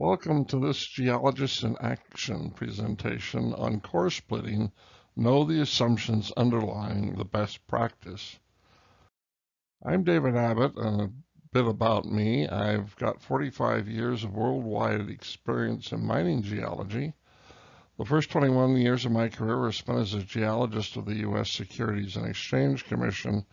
Welcome to this Geologist in Action presentation on core splitting, Know the Assumptions Underlying the Best Practice. I'm David Abbott and a bit about me. I've got 45 years of worldwide experience in mining geology. The first 21 years of my career were spent as a geologist of the U.S. Securities and Exchange Commission,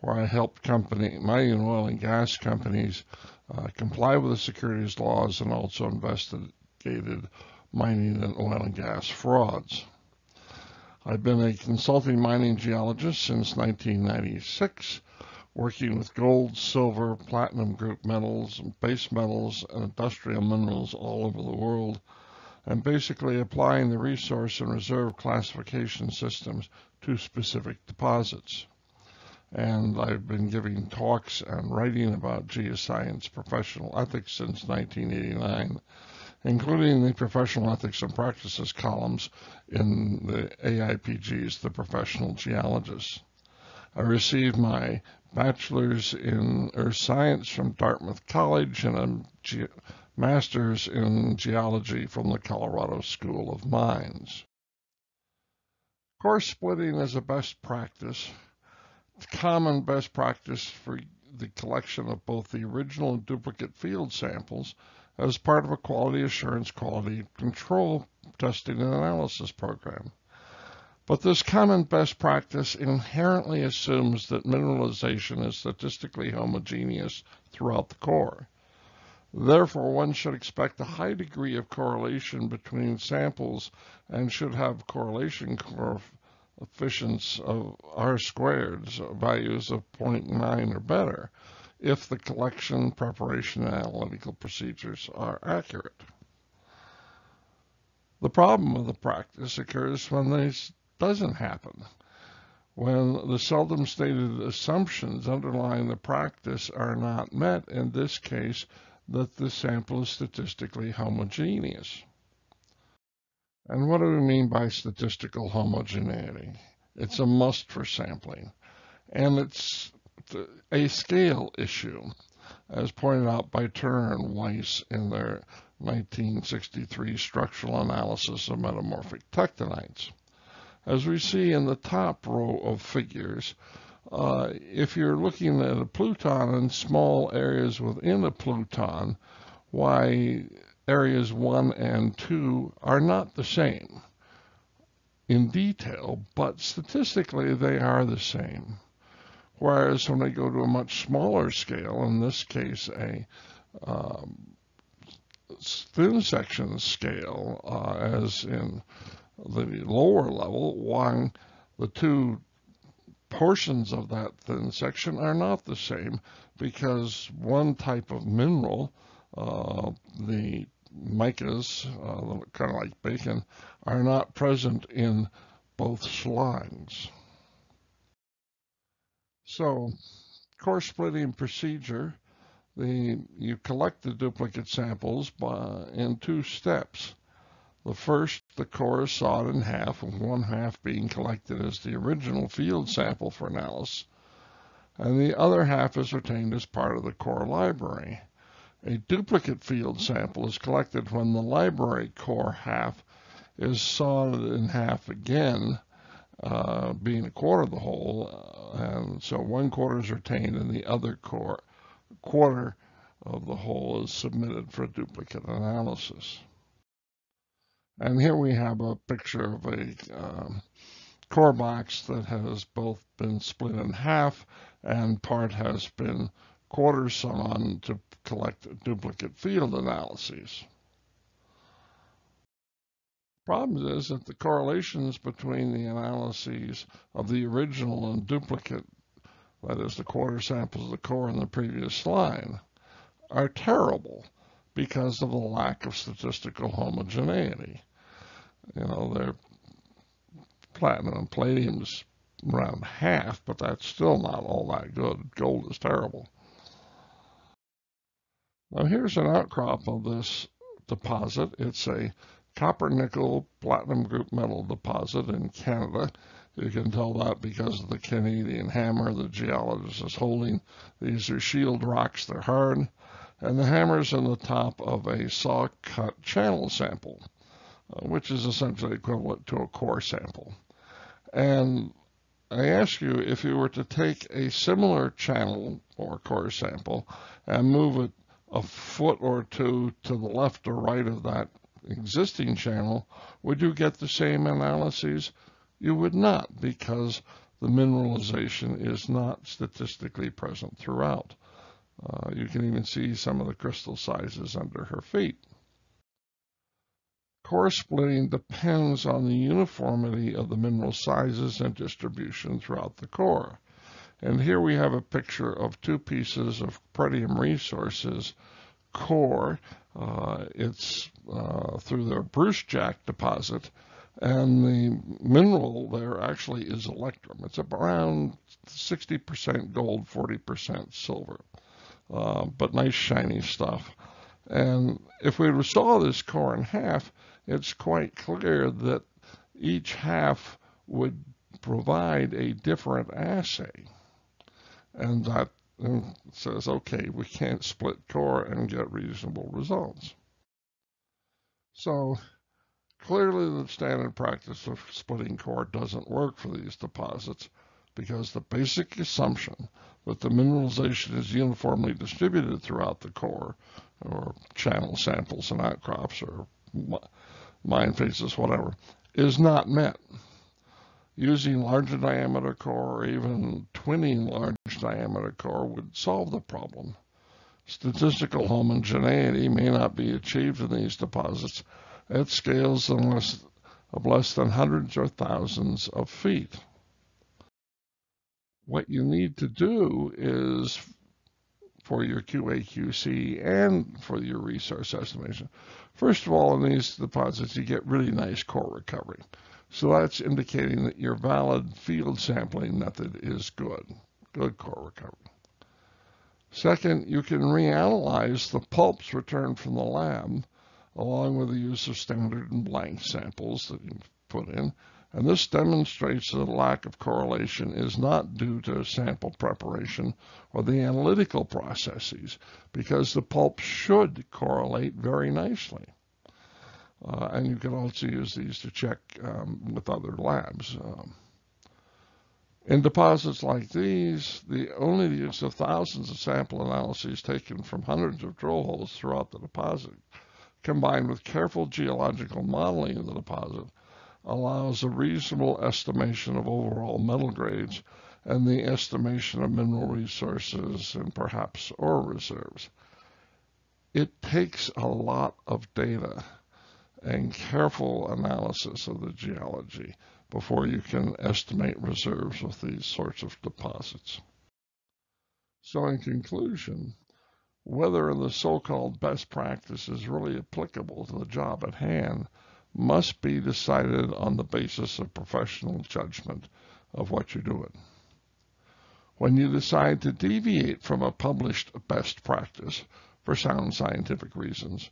where I helped company, mining oil and gas companies uh, comply with the securities laws and also investigated mining and oil and gas frauds. I've been a consulting mining geologist since 1996, working with gold, silver, platinum group metals, base metals, and industrial minerals all over the world and basically applying the resource and reserve classification systems to specific deposits. And I've been giving talks and writing about geoscience professional ethics since 1989, including the professional ethics and practices columns in the AIPG's The Professional Geologist. I received my bachelor's in earth science from Dartmouth College and a master's in geology from the Colorado School of Mines. Core splitting is a best practice, common best practice for the collection of both the original and duplicate field samples as part of a quality assurance quality control testing and analysis program. But this common best practice inherently assumes that mineralization is statistically homogeneous throughout the core. Therefore, one should expect a high degree of correlation between samples and should have correlation coefficients of R squared, values of 0.9 or better, if the collection, preparation, and analytical procedures are accurate. The problem with the practice occurs when this doesn't happen, when the seldom stated assumptions underlying the practice are not met, in this case, that the sample is statistically homogeneous. And what do we mean by statistical homogeneity? It's a must for sampling. And it's a scale issue, as pointed out by Turner and Weiss in their 1963 structural analysis of metamorphic tectonites. As we see in the top row of figures, uh, if you're looking at a pluton and small areas within a pluton, why areas 1 and 2 are not the same in detail, but statistically they are the same. Whereas when they go to a much smaller scale, in this case a um, thin section scale, uh, as in the lower level, why the two portions of that thin section are not the same because one type of mineral, uh, the micas, uh, kind of like bacon, are not present in both slimes. So, core splitting procedure, the, you collect the duplicate samples by, in two steps. The first, the core is sawed in half, with one half being collected as the original field sample for analysis, and the other half is retained as part of the core library. A duplicate field sample is collected when the library core half is sawed in half again, uh, being a quarter of the whole, uh, and so one quarter is retained and the other core, quarter of the whole is submitted for duplicate analysis. And here we have a picture of a um, core box that has both been split in half and part has been quarter sawn on to collect duplicate field analyses. Problem is that the correlations between the analyses of the original and duplicate, that is the quarter samples of the core in the previous line, are terrible because of the lack of statistical homogeneity. You know, their platinum and palladium's around half, but that's still not all that good. Gold is terrible. Now here's an outcrop of this deposit. It's a copper nickel platinum group metal deposit in Canada. You can tell that because of the Canadian hammer the geologist is holding. These are shield rocks. They're hard and the hammer is in the top of a saw-cut channel sample, uh, which is essentially equivalent to a core sample. And I ask you if you were to take a similar channel or core sample and move it a foot or two to the left or right of that existing channel, would you get the same analyses? You would not because the mineralization is not statistically present throughout. Uh, you can even see some of the crystal sizes under her feet. Core splitting depends on the uniformity of the mineral sizes and distribution throughout the core. And here we have a picture of two pieces of Pretium Resources core. Uh, it's uh, through the Brucejack deposit, and the mineral there actually is electrum. It's around 60% gold, 40% silver, uh, but nice shiny stuff. And if we saw this core in half, it's quite clear that each half would provide a different assay. And that says, okay, we can't split core and get reasonable results. So clearly the standard practice of splitting core doesn't work for these deposits because the basic assumption that the mineralization is uniformly distributed throughout the core or channel samples and outcrops or mine faces, whatever, is not met using larger diameter core or even twinning large diameter core would solve the problem. Statistical homogeneity may not be achieved in these deposits at scales of less than hundreds or thousands of feet. What you need to do is for your QA/QC and for your resource estimation. First of all, in these deposits, you get really nice core recovery. So that's indicating that your valid field sampling method is good, good core recovery. Second, you can reanalyze the pulps returned from the lab along with the use of standard and blank samples that you put in. And this demonstrates that a lack of correlation is not due to sample preparation or the analytical processes, because the pulp should correlate very nicely. Uh, and you can also use these to check um, with other labs. Um, in deposits like these, the only use of thousands of sample analyses taken from hundreds of drill holes throughout the deposit, combined with careful geological modeling of the deposit, allows a reasonable estimation of overall metal grades and the estimation of mineral resources and perhaps ore reserves. It takes a lot of data and careful analysis of the geology before you can estimate reserves with these sorts of deposits. So in conclusion, whether the so-called best practice is really applicable to the job at hand must be decided on the basis of professional judgment of what you're doing. When you decide to deviate from a published best practice for sound scientific reasons,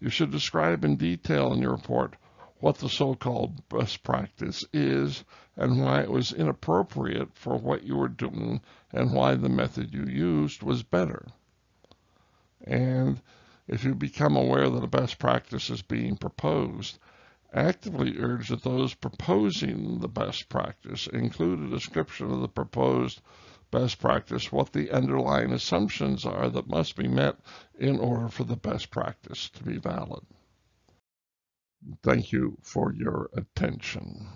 you should describe in detail in your report what the so-called best practice is and why it was inappropriate for what you were doing and why the method you used was better. And if you become aware that a best practice is being proposed, actively urge that those proposing the best practice include a description of the proposed best practice, what the underlying assumptions are that must be met in order for the best practice to be valid. Thank you for your attention.